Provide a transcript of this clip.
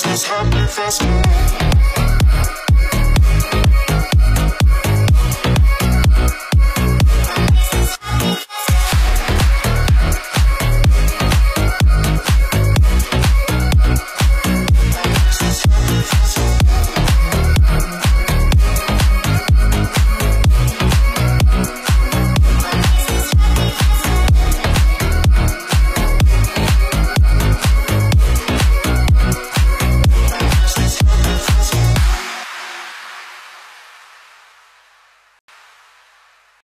fastest, happy faster.